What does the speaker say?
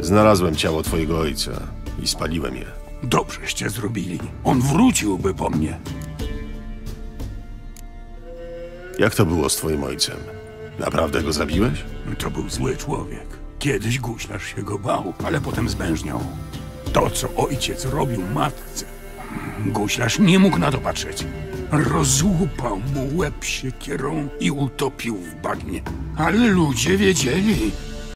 Znalazłem ciało twojego ojca i spaliłem je. Dobrzeście zrobili. On wróciłby po mnie. Jak to było z twoim ojcem? Naprawdę go zabiłeś? To był zły człowiek. Kiedyś guślarz się go bał, ale potem zbężniał. To, co ojciec robił matce, guślarz nie mógł na to patrzeć. Rozłupał mu łeb siekierą i utopił w bagnie. Ale ludzie wiedzieli,